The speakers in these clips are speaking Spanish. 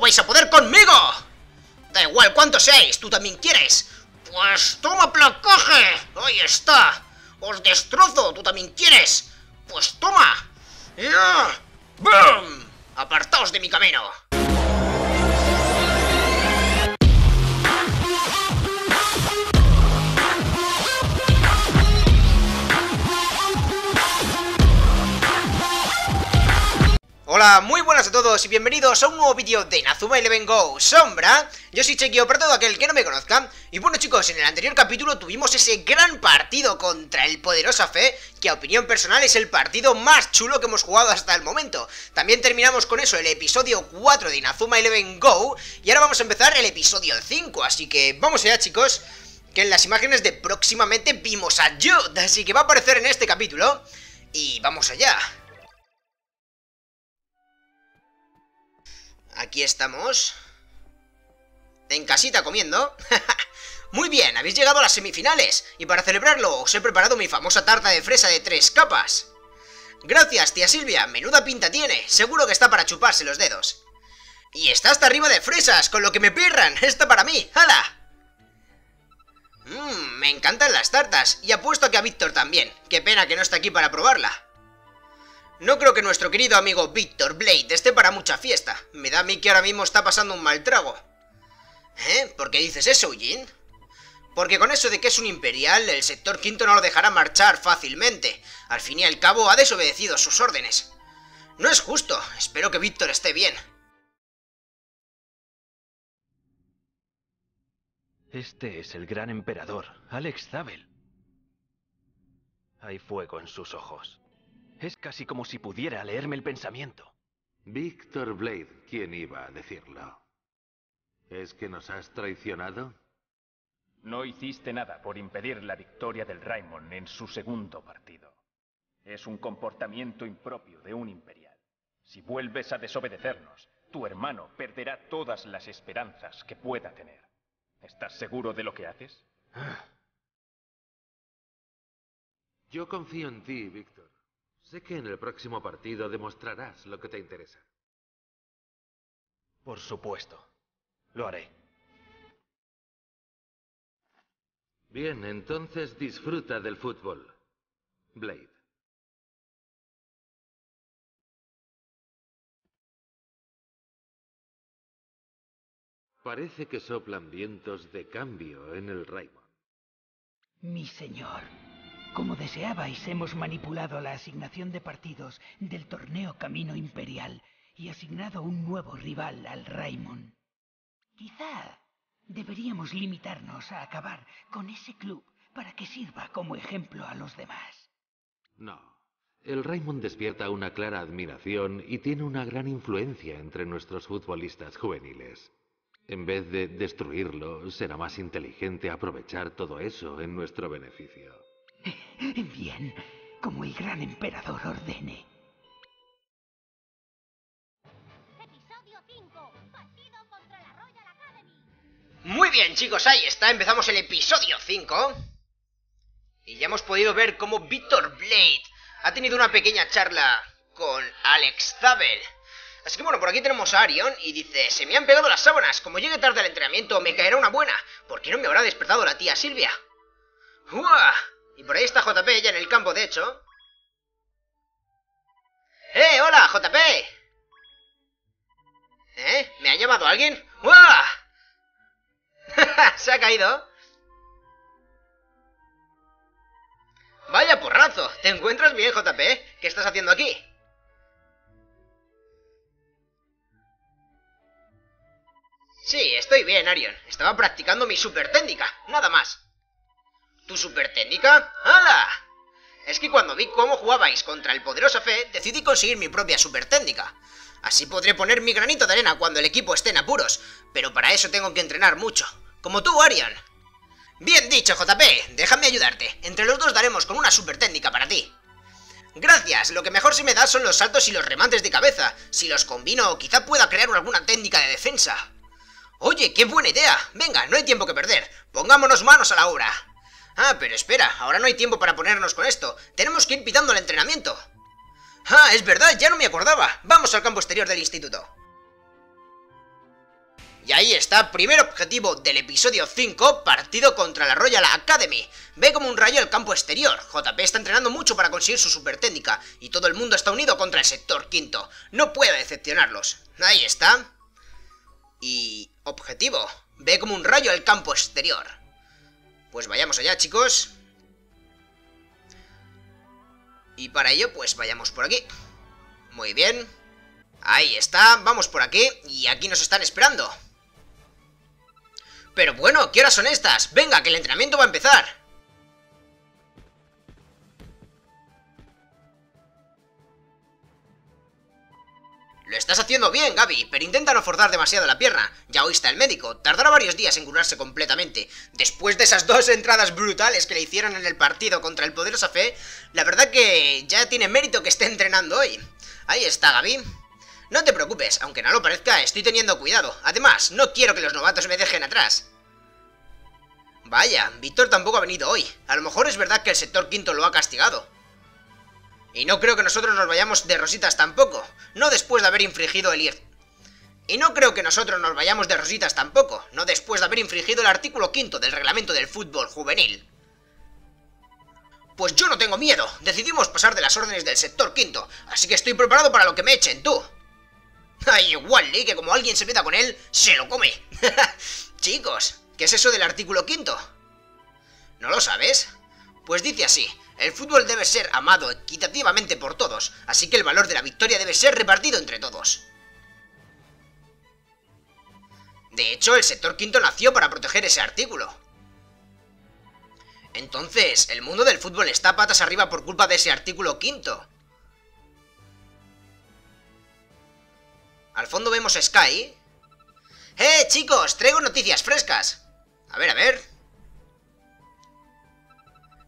Vais a poder conmigo. Da igual cuánto seáis, tú también quieres. Pues toma placaje. Ahí está. Os destrozo, tú también quieres. Pues toma. ¡Ya! ¡Bum! Apartaos de mi camino. Hola, muy buenas a todos y bienvenidos a un nuevo vídeo de Nazuma Eleven Go Sombra. Yo soy Chequio para todo aquel que no me conozca. Y bueno chicos, en el anterior capítulo tuvimos ese gran partido contra el Poderosa Fe Que a opinión personal es el partido más chulo que hemos jugado hasta el momento. También terminamos con eso el episodio 4 de Nazuma Eleven Go. Y ahora vamos a empezar el episodio 5 Así que vamos allá chicos Que en las imágenes de próximamente vimos a Jude. Así que va a aparecer en este capítulo. Y vamos allá Aquí estamos. En casita comiendo. Muy bien, habéis llegado a las semifinales. Y para celebrarlo os he preparado mi famosa tarta de fresa de tres capas. Gracias, tía Silvia. Menuda pinta tiene. Seguro que está para chuparse los dedos. Y está hasta arriba de fresas, con lo que me pirran. Está para mí. ¡Hala! Mmm, me encantan las tartas. Y apuesto que a Víctor también. Qué pena que no está aquí para probarla. No creo que nuestro querido amigo Víctor Blade esté para mucha fiesta. Me da a mí que ahora mismo está pasando un mal trago. ¿Eh? ¿Por qué dices eso, Jin? Porque con eso de que es un imperial, el sector quinto no lo dejará marchar fácilmente. Al fin y al cabo ha desobedecido sus órdenes. No es justo. Espero que Víctor esté bien. Este es el gran emperador, Alex Zabel. Hay fuego en sus ojos. Es casi como si pudiera leerme el pensamiento. Víctor Blade, ¿quién iba a decirlo? ¿Es que nos has traicionado? No hiciste nada por impedir la victoria del Raimond en su segundo partido. Es un comportamiento impropio de un imperial. Si vuelves a desobedecernos, tu hermano perderá todas las esperanzas que pueda tener. ¿Estás seguro de lo que haces? Yo confío en ti, Víctor. Sé que en el próximo partido demostrarás lo que te interesa. Por supuesto. Lo haré. Bien, entonces disfruta del fútbol. Blade. Parece que soplan vientos de cambio en el Raymond. Mi señor, como deseabais, hemos manipulado la asignación de partidos del torneo Camino Imperial y asignado un nuevo rival al Raimond. Quizá deberíamos limitarnos a acabar con ese club para que sirva como ejemplo a los demás. No. El Raymond despierta una clara admiración y tiene una gran influencia entre nuestros futbolistas juveniles. En vez de destruirlo, será más inteligente aprovechar todo eso en nuestro beneficio. Bien, como el gran emperador ordene. Episodio 5. Partido contra la Royal Academy. Muy bien, chicos, ahí está. Empezamos el episodio 5. Y ya hemos podido ver cómo Víctor Blade ha tenido una pequeña charla con Alex Zabel. Así que bueno, por aquí tenemos a Arion y dice, se me han pegado las sábanas, como llegue tarde al entrenamiento me caerá una buena, ¿por qué no me habrá despertado la tía Silvia? ¡Uah! Y por ahí está JP ya en el campo, de hecho. ¡Eh, hola, JP! ¿Eh? ¿Me ha llamado alguien? ¡Uah! Se ha caído. Vaya porrazo. ¿Te encuentras bien, JP? ¿Qué estás haciendo aquí? Sí, estoy bien, Arion. Estaba practicando mi super técnica, nada más. ¿Tu super técnica? ¡Hala! Es que cuando vi cómo jugabais contra el poderoso Fe, decidí conseguir mi propia super técnica. Así podré poner mi granito de arena cuando el equipo esté en apuros, pero para eso tengo que entrenar mucho. Como tú, Arian. Bien dicho, JP. Déjame ayudarte. Entre los dos daremos con una super técnica para ti. Gracias, lo que mejor se me da son los saltos y los remates de cabeza. Si los combino, quizá pueda crear alguna técnica de defensa. Oye, qué buena idea. Venga, no hay tiempo que perder. Pongámonos manos a la obra. Ah, pero espera, ahora no hay tiempo para ponernos con esto. Tenemos que ir pitando el entrenamiento. Ah, es verdad, ya no me acordaba. Vamos al campo exterior del instituto. Y ahí está, primer objetivo del episodio 5, partido contra la Royal Academy. Ve como un rayo el campo exterior. JP está entrenando mucho para conseguir su super técnica y todo el mundo está unido contra el sector quinto. No puede decepcionarlos. Ahí está. Y... objetivo. Ve como un rayo el campo exterior. Pues vayamos allá, chicos. Y para ello, pues vayamos por aquí. Muy bien. Ahí está, vamos por aquí. Y aquí nos están esperando. Pero bueno, ¿qué horas son estas? Venga, que el entrenamiento va a empezar. Lo estás haciendo bien, Gaby, pero intenta no forzar demasiado la pierna. Ya oíste al médico, tardará varios días en curarse completamente. Después de esas dos entradas brutales que le hicieron en el partido contra el poderoso Fe, la verdad que ya tiene mérito que esté entrenando hoy. Ahí está, Gaby. No te preocupes, aunque no lo parezca, estoy teniendo cuidado. Además, no quiero que los novatos me dejen atrás. Vaya, Víctor tampoco ha venido hoy. A lo mejor es verdad que el sector quinto lo ha castigado. Y no creo que nosotros nos vayamos de rositas tampoco. No después de haber infringido el IR. Y no creo que nosotros nos vayamos de rositas tampoco. No después de haber infringido el artículo quinto del reglamento del fútbol juvenil. Pues yo no tengo miedo. Decidimos pasar de las órdenes del sector quinto. Así que estoy preparado para lo que me echen, tú. Ay, igual, que como alguien se meta con él, se lo come. Chicos, ¿qué es eso del artículo quinto? ¿No lo sabes? Pues dice así, el fútbol debe ser amado equitativamente por todos, así que el valor de la victoria debe ser repartido entre todos. De hecho, el sector quinto nació para proteger ese artículo. Entonces, el mundo del fútbol está patas arriba por culpa de ese artículo quinto. Al fondo vemos a Sky. ¡Eh, chicos! Traigo noticias frescas. A ver, a ver.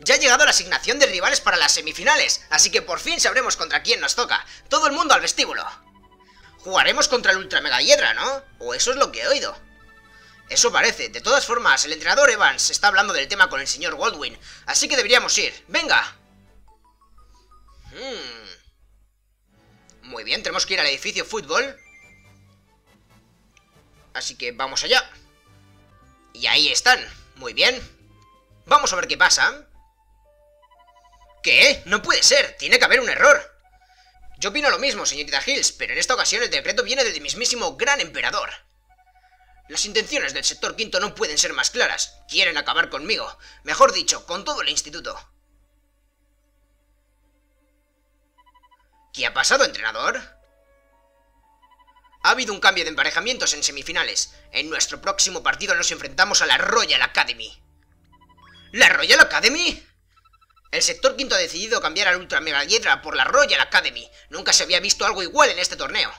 Ya ha llegado la asignación de rivales para las semifinales, así que por fin sabremos contra quién nos toca. Todo el mundo al vestíbulo. Jugaremos contra el Ultra Mega Hiedra, ¿no? O eso es lo que he oído. Eso parece. De todas formas, el entrenador Evans está hablando del tema con el señor Goldwyn, así que deberíamos ir. ¡Venga! Hmm. Muy bien, tenemos que ir al edificio fútbol. Así que vamos allá. Y ahí están. Muy bien. Vamos a ver qué pasa. ¿Qué? No puede ser. Tiene que haber un error. Yo opino lo mismo, señorita Hills, pero en esta ocasión el decreto viene del mismísimo Gran Emperador. Las intenciones del sector quinto no pueden ser más claras. Quieren acabar conmigo. Mejor dicho, con todo el instituto. ¿Qué ha pasado, entrenador? Ha habido un cambio de emparejamientos en semifinales. En nuestro próximo partido nos enfrentamos a la Royal Academy. ¿La Royal Academy? El sector quinto ha decidido cambiar al Ultra Mega Hiedra por la Royal Academy. Nunca se había visto algo igual en este torneo.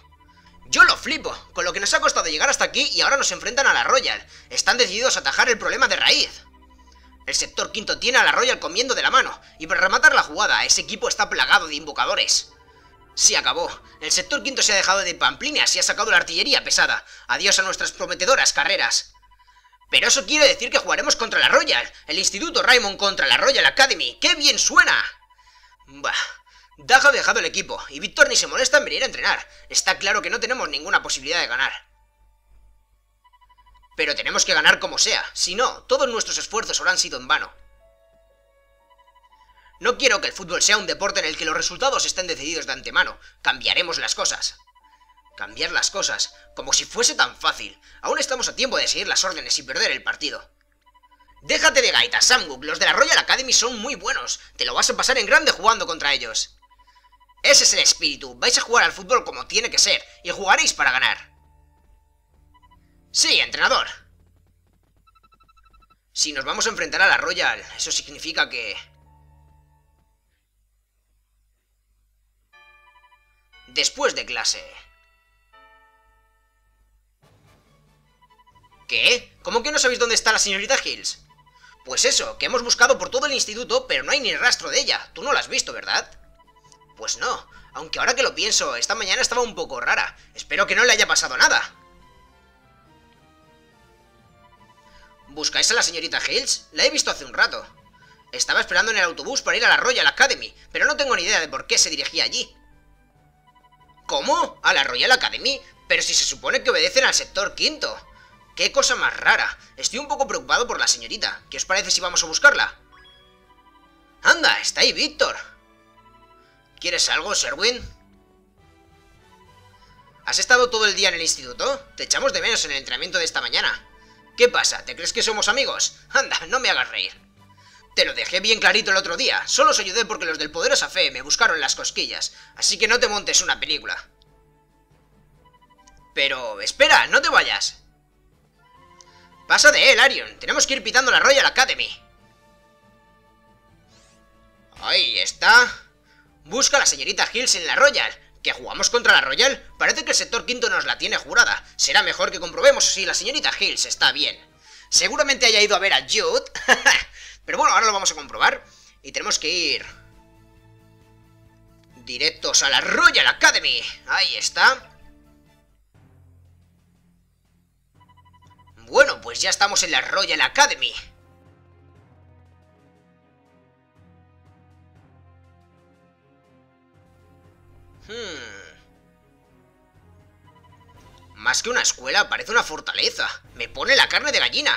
Yo lo flipo, con lo que nos ha costado llegar hasta aquí y ahora nos enfrentan a la Royal. Están decididos a atajar el problema de raíz. El sector quinto tiene a la Royal comiendo de la mano, y para rematar la jugada, ese equipo está plagado de invocadores. Se acabó. El sector quinto se ha dejado de pamplinas y ha sacado la artillería pesada. Adiós a nuestras prometedoras carreras. Pero eso quiere decir que jugaremos contra la Royal, el Instituto Raymond contra la Royal Academy. ¡Qué bien suena! Bah, Dag ha dejado el equipo, y Víctor ni se molesta en venir a entrenar. Está claro que no tenemos ninguna posibilidad de ganar. Pero tenemos que ganar como sea, si no, todos nuestros esfuerzos habrán sido en vano. No quiero que el fútbol sea un deporte en el que los resultados estén decididos de antemano. Cambiaremos las cosas. Cambiar las cosas, como si fuese tan fácil. Aún estamos a tiempo de seguir las órdenes y perder el partido. Déjate de gaitas, Samguk. Los de la Royal Academy son muy buenos. Te lo vas a pasar en grande jugando contra ellos. Ese es el espíritu. Vais a jugar al fútbol como tiene que ser, y jugaréis para ganar. Sí, entrenador. Si nos vamos a enfrentar a la Royal, eso significa que... Después de clase. ¿Qué? ¿Cómo que no sabéis dónde está la señorita Hills? Pues eso, que hemos buscado por todo el instituto, pero no hay ni rastro de ella. Tú no la has visto, ¿verdad? Pues no, aunque ahora que lo pienso, esta mañana estaba un poco rara. Espero que no le haya pasado nada. ¿Buscáis a la señorita Hills? La he visto hace un rato. Estaba esperando en el autobús para ir a la Royal Academy, pero no tengo ni idea de por qué se dirigía allí. ¿Cómo? ¿A la Royal Academy? Pero si se supone que obedecen al sector quinto. Qué cosa más rara. Estoy un poco preocupado por la señorita. ¿Qué os parece si vamos a buscarla? Anda, está ahí Víctor. ¿Quieres algo, Sherwin? ¿Has estado todo el día en el instituto? Te echamos de menos en el entrenamiento de esta mañana. ¿Qué pasa? ¿Te crees que somos amigos? Anda, no me hagas reír. Te lo dejé bien clarito el otro día. Solo os ayudé porque los del Poderosa Fe me buscaron las cosquillas. Así que no te montes una película. Pero, espera, no te vayas. Pasa de él, Arion. Tenemos que ir pitando la Royal Academy. Ahí está. Busca a la señorita Hills en la Royal. ¿Que jugamos contra la Royal? Parece que el sector quinto nos la tiene jurada. Será mejor que comprobemos si la señorita Hills está bien. Seguramente haya ido a ver a Jude. Pero bueno, ahora lo vamos a comprobar. Y tenemos que ir... Directos a la Royal Academy. Ahí está. Bueno, pues ya estamos en la Royal Academy. Hmm. Más que una escuela, parece una fortaleza. Me pone la carne de gallina.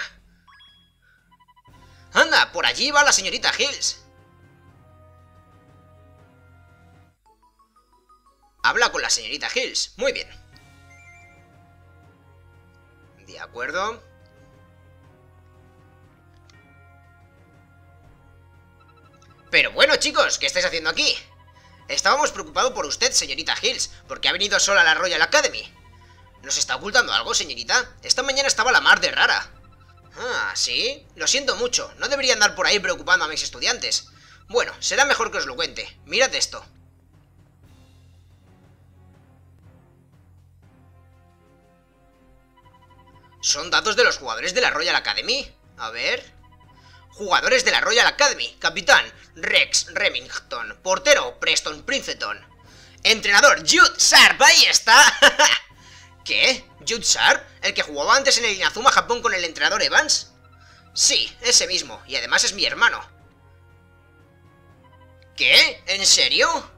Anda, por allí va la señorita Hills. Habla con la señorita Hills. Muy bien. Acuerdo. Pero bueno, chicos, ¿qué estáis haciendo aquí? Estábamos preocupados por usted, señorita Hills, porque ha venido sola a la Royal Academy. ¿Nos está ocultando algo, señorita? Esta mañana estaba la mar de rara. Ah, ¿sí? Lo siento mucho, no debería andar por ahí preocupando a mis estudiantes. Bueno, será mejor que os lo cuente. Mirad esto. ¿Son datos de los jugadores de la Royal Academy? A ver... Jugadores de la Royal Academy. Capitán, Rex Remington. Portero, Preston Princeton. Entrenador, Jude Sharp. Ahí está. ¿Qué? ¿Jude Sharp? ¿El que jugaba antes en el Inazuma Japón con el entrenador Evans? Sí, ese mismo. Y además es mi hermano. ¿Qué? ¿En serio?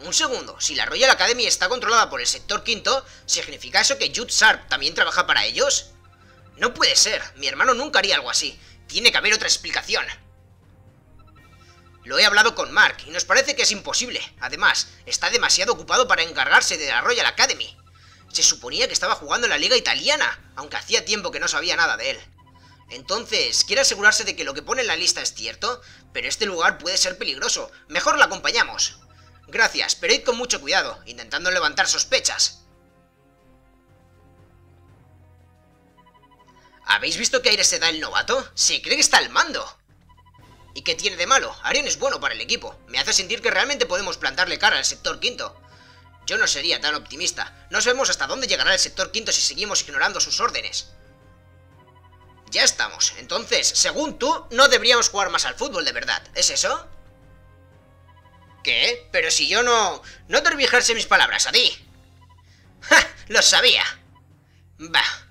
Un segundo, si la Royal Academy está controlada por el sector quinto, ¿significa eso que Jude Sharp también trabaja para ellos? No puede ser, mi hermano nunca haría algo así. Tiene que haber otra explicación. Lo he hablado con Mark y nos parece que es imposible. Además, está demasiado ocupado para encargarse de la Royal Academy. Se suponía que estaba jugando en la liga italiana, aunque hacía tiempo que no sabía nada de él. Entonces, quiere asegurarse de que lo que pone en la lista es cierto, pero este lugar puede ser peligroso. Mejor la acompañamos. Gracias, pero id con mucho cuidado, intentando levantar sospechas. ¿Habéis visto qué aire se da el novato? Se cree que está al mando. ¿Y qué tiene de malo? Arion es bueno para el equipo. Me hace sentir que realmente podemos plantarle cara al sector quinto. Yo no sería tan optimista. No sabemos hasta dónde llegará el sector quinto si seguimos ignorando sus órdenes. Ya estamos. Entonces, según tú, no deberíamos jugar más al fútbol de verdad. ¿Es eso? Pero si yo no... No terbijarse mis palabras a ti. ¡Ja! Lo sabía. Bah.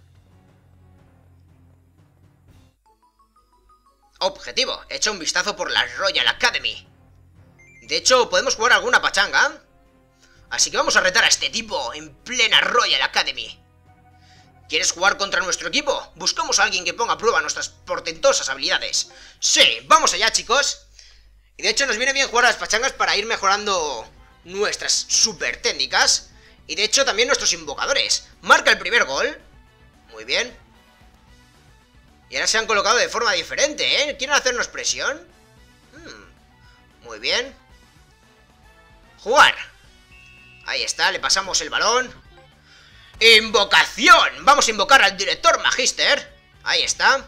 Objetivo, echa un vistazo por la Royal Academy. De hecho, podemos jugar alguna pachanga. Así que vamos a retar a este tipo en plena Royal Academy. ¿Quieres jugar contra nuestro equipo? Buscamos a alguien que ponga a prueba nuestras portentosas habilidades. Sí, vamos allá, chicos. Y de hecho nos viene bien jugar a las pachangas para ir mejorando nuestras super técnicas. Y de hecho también nuestros invocadores. Marca el primer gol. Muy bien. Y ahora se han colocado de forma diferente, ¿eh? ¿Quieren hacernos presión? Hmm, muy bien. Jugar. Ahí está, le pasamos el balón. ¡Invocación! Vamos a invocar al director Magister. Ahí está.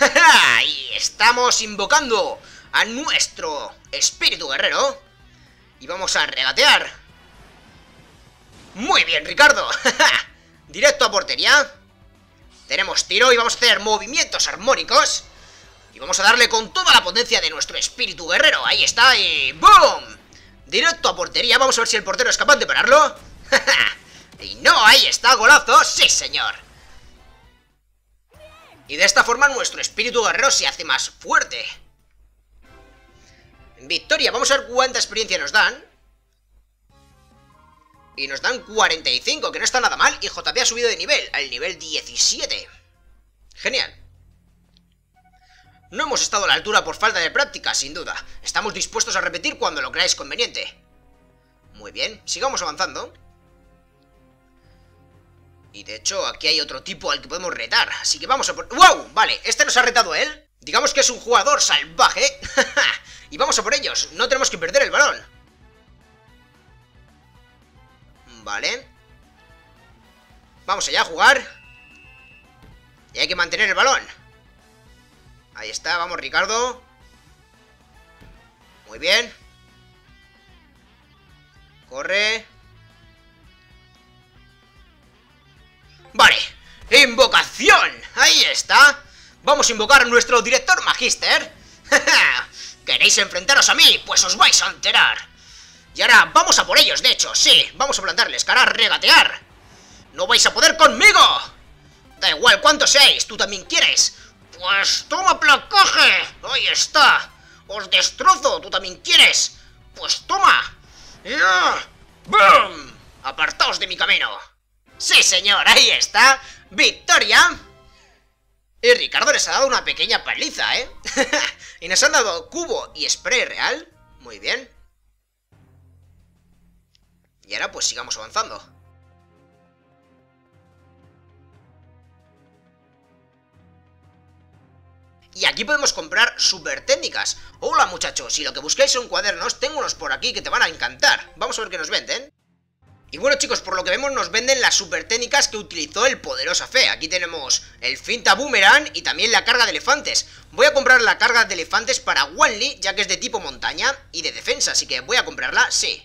y estamos invocando a nuestro espíritu guerrero. Y vamos a regatear. Muy bien, Ricardo. Directo a portería. Tenemos tiro y vamos a hacer movimientos armónicos. Y vamos a darle con toda la potencia de nuestro espíritu guerrero. Ahí está y ¡boom! Directo a portería. Vamos a ver si el portero es capaz de pararlo. y no, ahí está, golazo. Sí, señor. Y de esta forma nuestro espíritu guerrero se hace más fuerte. Victoria, vamos a ver cuánta experiencia nos dan. Y nos dan 45, que no está nada mal. Y JP ha subido de nivel, al nivel 17. Genial. No hemos estado a la altura por falta de práctica, sin duda. Estamos dispuestos a repetir cuando lo creáis conveniente. Muy bien, sigamos avanzando. Y de hecho, aquí hay otro tipo al que podemos retar. Así que vamos a por... ¡Wow! Vale, este nos ha retado él. Digamos que es un jugador salvaje. y vamos a por ellos. No tenemos que perder el balón. Vale. Vamos allá a jugar. Y hay que mantener el balón. Ahí está, vamos Ricardo. Muy bien. Corre. Vale. ¡Invocación! Ahí está. Vamos a invocar a nuestro director magister. ¿Queréis enfrentaros a mí? Pues os vais a enterar. Y ahora vamos a por ellos, de hecho, sí. Vamos a plantarles cara a regatear. ¡No vais a poder conmigo! Da igual cuánto seáis, tú también quieres. Pues toma placaje. Ahí está. Os destrozo, tú también quieres. Pues toma. ¡Ya! ¡Bum! Apartaos de mi camino. Sí, señor, ahí está. ¡Victoria! Y Ricardo les ha dado una pequeña paliza, ¿eh? y nos han dado cubo y spray real. Muy bien. Y ahora pues sigamos avanzando. Y aquí podemos comprar super técnicas. Hola muchachos, si lo que buscáis son cuadernos, tengo unos por aquí que te van a encantar. Vamos a ver qué nos venden. Y bueno chicos, por lo que vemos nos venden las super técnicas que utilizó el poderoso Fe. Aquí tenemos el finta boomerang y también la carga de elefantes. Voy a comprar la carga de elefantes para Wanli, ya que es de tipo montaña y de defensa, así que voy a comprarla, sí.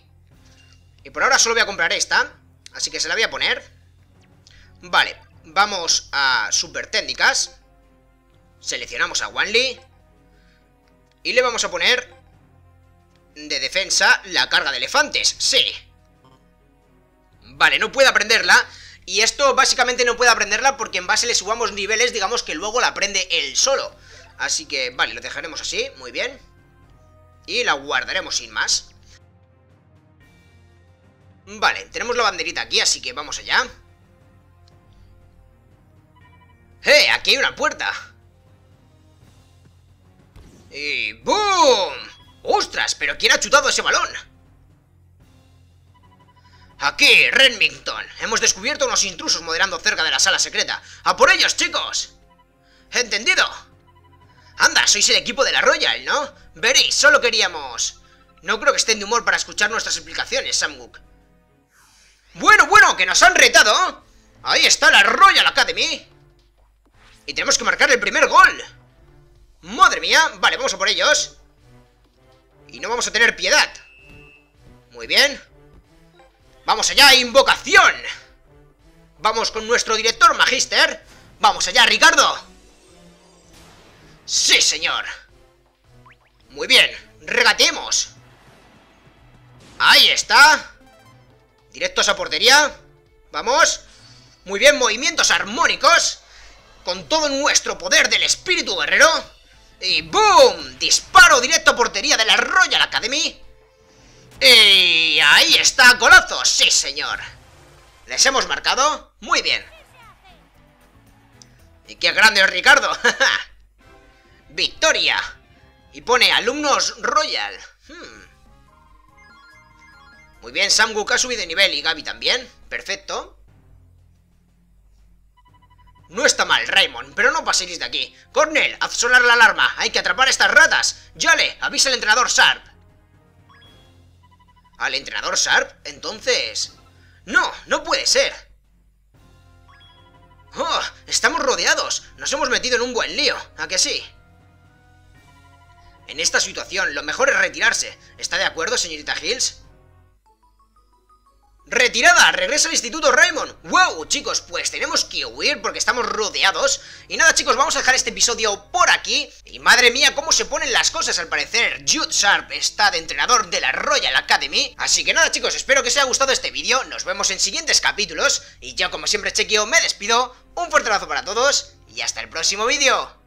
Y por ahora solo voy a comprar esta, así que se la voy a poner. Vale, vamos a super técnicas. Seleccionamos a Wanli. Y le vamos a poner de defensa la carga de elefantes, sí. Vale, no puede aprenderla. Y esto básicamente no puede aprenderla porque en base le subamos niveles, digamos que luego la aprende él solo. Así que, vale, lo dejaremos así, muy bien. Y la guardaremos sin más. Vale, tenemos la banderita aquí, así que vamos allá. ¡Eh! Aquí hay una puerta. ¡Y boom! ¡Ostras! ¿Pero quién ha chutado ese balón? Aquí, Remington. Hemos descubierto unos intrusos moderando cerca de la sala secreta. ¡A por ellos, chicos! ¿Entendido? Anda, sois el equipo de la Royal, ¿no? Veréis, solo queríamos... No creo que estén de humor para escuchar nuestras explicaciones, Samguk. Bueno, bueno, que nos han retado. Ahí está la Royal Academy. Y tenemos que marcar el primer gol. Madre mía. Vale, vamos a por ellos. Y no vamos a tener piedad. Muy bien. ¡Vamos allá, invocación! Vamos con nuestro director Magister. ¡Vamos allá, Ricardo! ¡Sí, señor! Muy bien, regatemos. Ahí está. Directos a portería. Vamos. Muy bien, movimientos armónicos. Con todo nuestro poder del espíritu guerrero. Y ¡boom! Disparo directo a portería de la Royal Academy. Y ahí está, golazos, sí señor. ¿Les hemos marcado? Muy bien. Y qué grande es Ricardo. Victoria. Y pone alumnos Royal. Hmm. Muy bien, Samguk ha subido de nivel y Gaby también. Perfecto. No está mal, Raymond, pero no paséis de aquí. Cornel, haz sonar la alarma. Hay que atrapar a estas ratas. Yale, avisa al entrenador Sharp. ¿Al entrenador Sharp? Entonces... No, no puede ser. ¡Oh! Estamos rodeados. Nos hemos metido en un buen lío. ¿A que sí? En esta situación, lo mejor es retirarse. ¿Está de acuerdo, señorita Hills? ¡Retirada! ¡Regresa al Instituto Raymond! ¡Wow! Chicos, pues tenemos que huir porque estamos rodeados. Y nada, chicos, vamos a dejar este episodio por aquí. Y madre mía, cómo se ponen las cosas al parecer. Jude Sharp está de entrenador de la Royal Academy. Así que nada, chicos, espero que os haya gustado este vídeo. Nos vemos en siguientes capítulos. Y yo, como siempre, Chequio, me despido. Un fuerte abrazo para todos y hasta el próximo vídeo.